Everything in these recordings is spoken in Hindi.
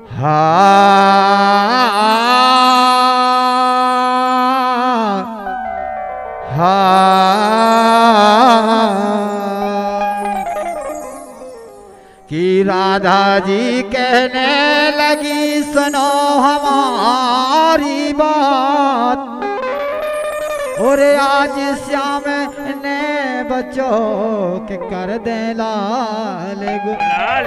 हा हा कि राधा जी कहने लगी, सुनो हमारी बात। और आज श्याम ने बच्चों के कर दे लाल गु- लाल?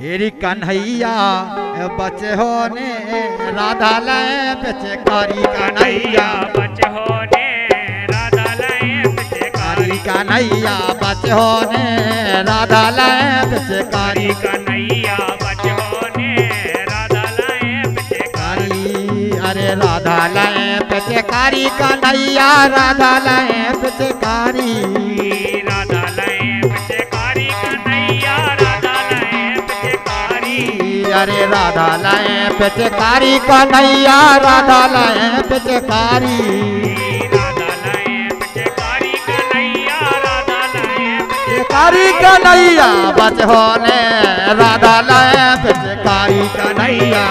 हेरी कन्हैया बचे होने राधा लय बेचकारी कन्हैया कन्हैया। बच होने राधा लय पिचकारी कारी कन्हैया बचे होने राधा लय बेचकारी कन्हैया बच होने राधा लय पिचकारी कारी। अरे राधा लय बेचकारी कन्हैया राधा लय बेचकारी राधा अरे राधा लाए, पिचकारी कन्हैया, राधा लाए, पिचकारी। कन्हैया का नैया बच होने, राधा लाए बेचकारी कन्हैया।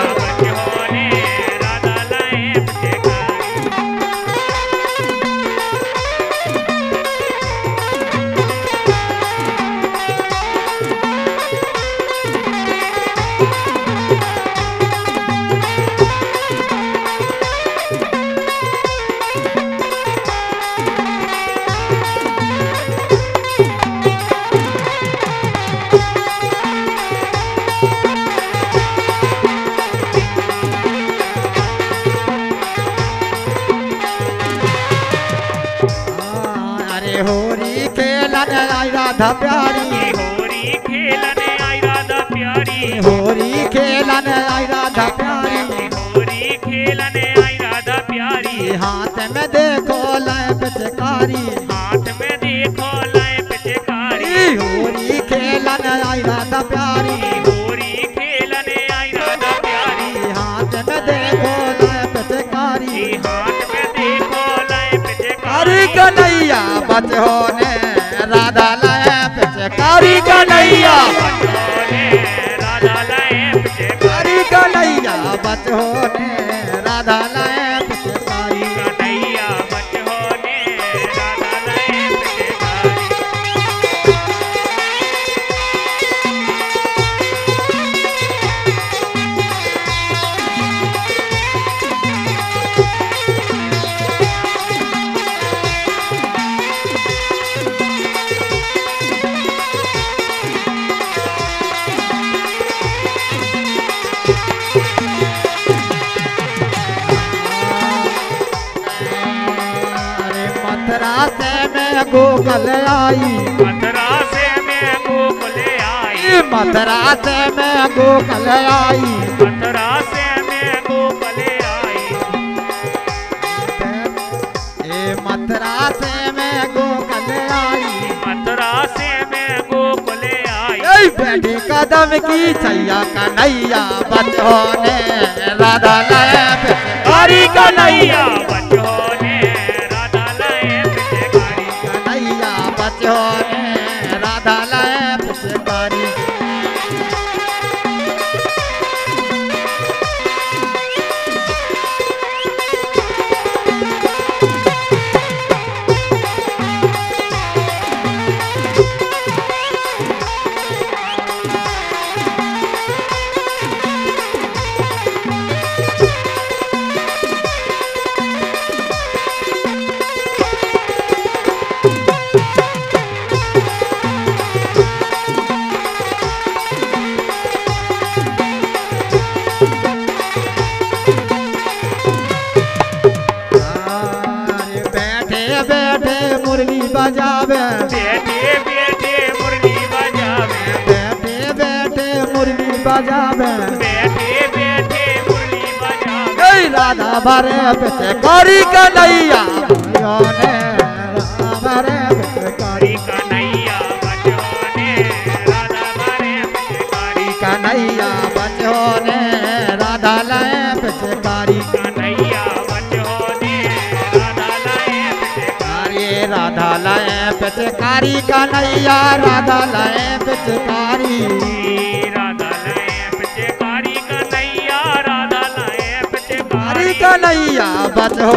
राधा प्यारी। होरी खेलने आई राधा प्यारी। होरी खेलन आई राधा प्यारी। होरी खेलने आई राधा प्यारी। हाथ में देखो लय बेचकारी हाथ में देखो लय पिचकारी। होरी खेलन आई राधा प्यारी। होरी खेलने आई राधा प्यारी। हाथ में देखो लय बेचकारी हाथ में देखो लय कारी पिचकारी कन्हैया बच लय बेचकारी कन्हैया कारी कन्हैया बच होने से मैं गोकल आई। मथुरा से मैं गोकुल आई। मथुरा से मैं गोकल आई। मथुरा से मैं गोकुल आई। ए मथुरा से मैं गोकल आई। मथुरा से मैं गोकुल आई। बैठे कदम की छैया कन्हैया बच होने राधा लय हरी कन्हैया। बजावे। बेटे बेटे मुरली बजावे। बेटे बेटे मुरली बजावे। बेटे बेटे मुरली बजावे। राधा भरे बेटे करी कन्हैया। कन्हैया का नैया राधा लय पिचकारी। राधा लय पिचकारी कन्हैया राधा राधा पिचकारी। नैया लाए हरी पिचकारी कन्हैया बचो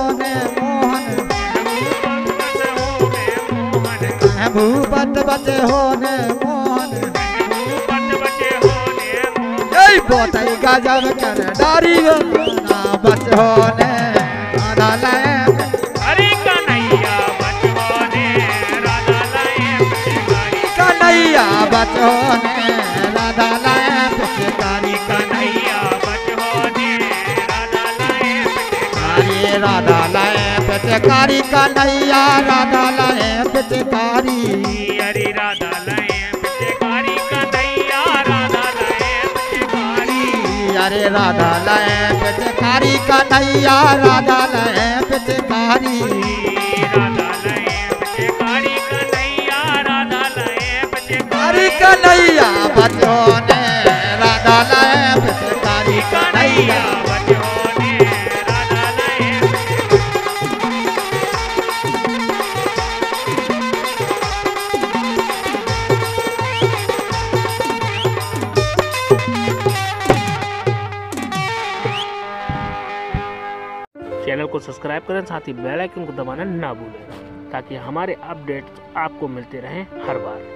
बच होने मोहन। बत बच होने मोहन। जय बोतई गजब कर डारी ना बच होने। राधा लाए कन्हैया बचो ने राधा राधा लाए पिचकारी कन्हैया राधा लाए पिचकारी। हरी राधा लाए पिचकारी कन्हैया राधा लाए पिचकारी। अरे राधा लाए पिचकारी कन्हैया राधा लाए पिचकारी। राधा लाए पिचकारी कन्हैया राधा लाए पिचकारी। अरे कन्हैया बचो ने राधा लाए पिचकारी कन्हैया। कन्हैया को सब्सक्राइब करें, साथ ही बेल आइकन को दबाना ना भूलें, ताकि हमारे अपडेट्स आपको मिलते रहें हर बार।